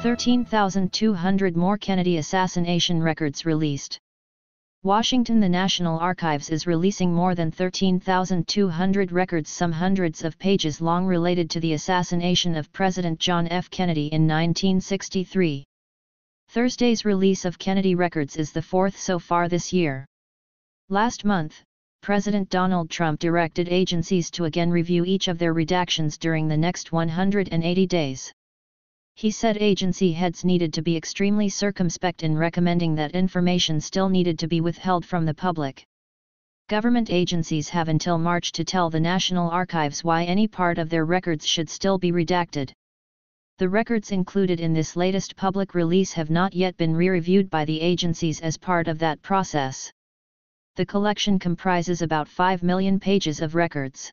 13,200 more Kennedy assassination records released. Washington The National Archives is releasing more than 13,200 records some hundreds of pages long related to the assassination of President John F. Kennedy in 1963. Thursday's release of Kennedy records is the fourth so far this year. Last month, President Donald Trump directed agencies to again review each of their redactions during the next 180 days. He said agency heads needed to be extremely circumspect in recommending that information still needed to be withheld from the public. Government agencies have until March to tell the National Archives why any part of their records should still be redacted. The records included in this latest public release have not yet been re-reviewed by the agencies as part of that process. The collection comprises about 5 million pages of records.